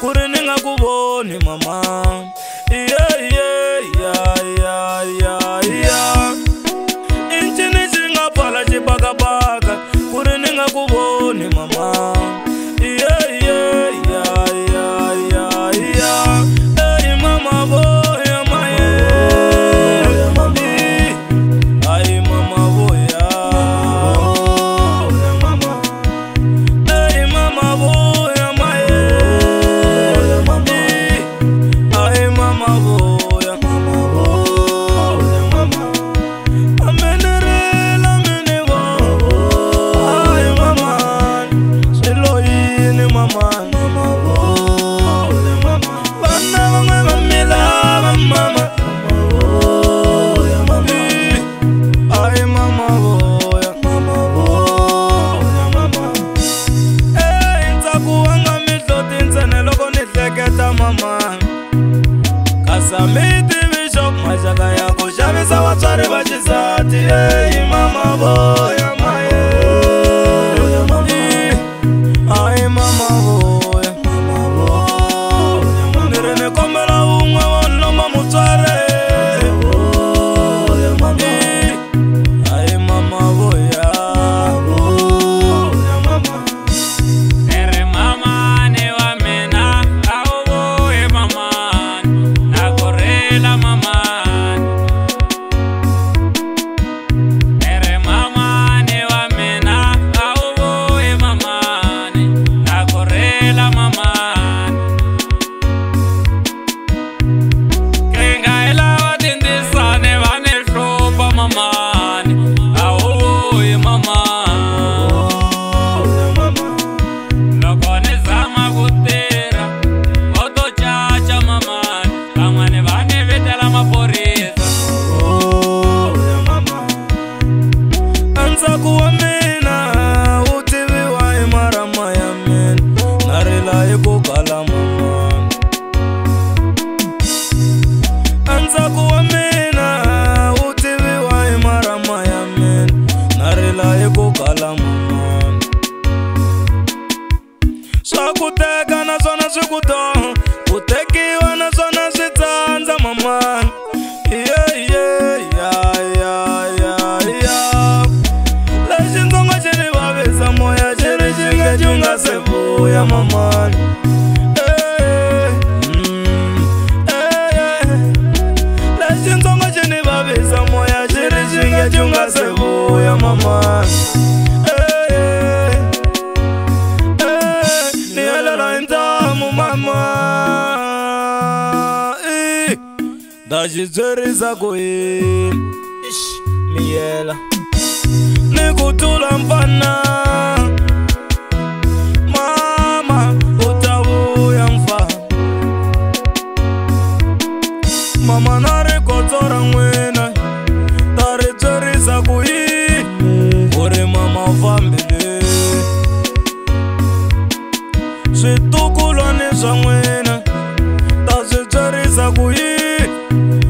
kuri ni nga ku voni mama iyeiyeiyaiya yeah, yeah, yeah, yeah. mashaka yako shavisa vatswari vachisati ei hey, mama boyo algodão. Vou ter que na xi byerisa ku yini miyela ni ku tlula mfana mama u ta vuya mfana mama na rikotso ra n'wina ta ri byerisa ku yini ku ri mama fambileni swi Thank you.